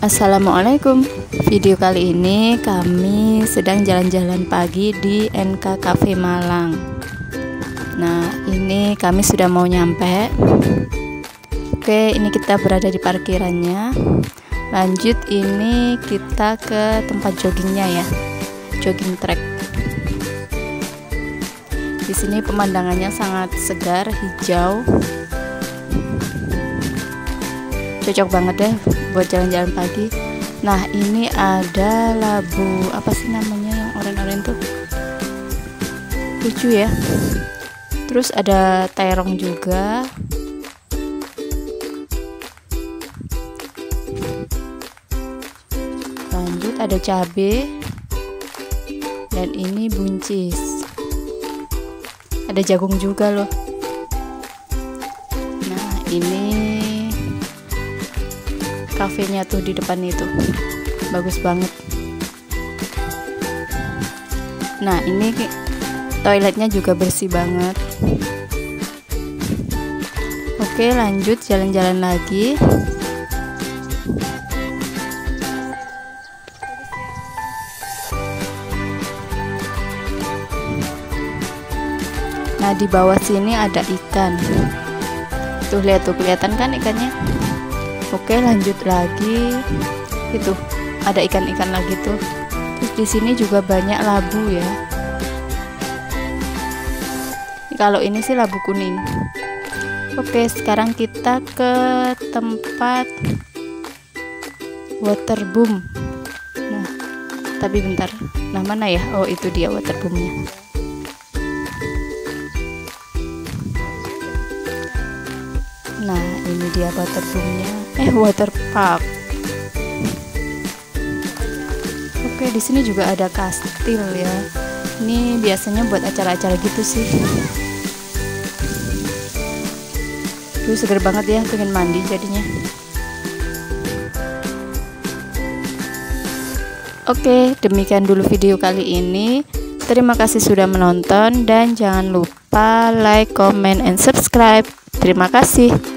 Assalamualaikum. Video kali ini kami sedang jalan-jalan pagi di NK Cafe Malang. Nah ini kami sudah mau nyampe. Oke ini kita berada di parkirannya. Lanjut ini kita ke tempat joggingnya ya. Jogging track. Di sini pemandangannya sangat segar, hijau, cocok banget deh buat jalan-jalan pagi. Nah ini ada labu apa sih namanya yang oren-oren tuh? Lucu ya. Terus ada terong juga. Lanjut ada cabe. Dan ini buncis. Ada jagung juga loh. Nah ini kafenya tuh di depan itu. Bagus banget. Nah ini toiletnya juga bersih banget. Oke lanjut jalan-jalan lagi. Nah di bawah sini ada ikan. Tuh lihat tuh kelihatan kan ikannya Oke, lanjut lagi. Itu ada ikan-ikan lagi tuh. Terus di sini juga banyak labu ya. Kalau ini sih labu kuning. Oke, sekarang kita ke tempat waterboom. Nah, tapi bentar. Nah, mana ya? Oh, itu dia waterboomnya. Nah, ini dia waterboomnya. Eh, water park. Oke, di sini juga ada kastil ya. Ini biasanya buat acara-acara gitu sih. Duh, seger banget ya, pengen mandi jadinya. Oke, demikian dulu video kali ini. Terima kasih sudah menonton dan jangan lupa like, comment, and subscribe. Terima kasih.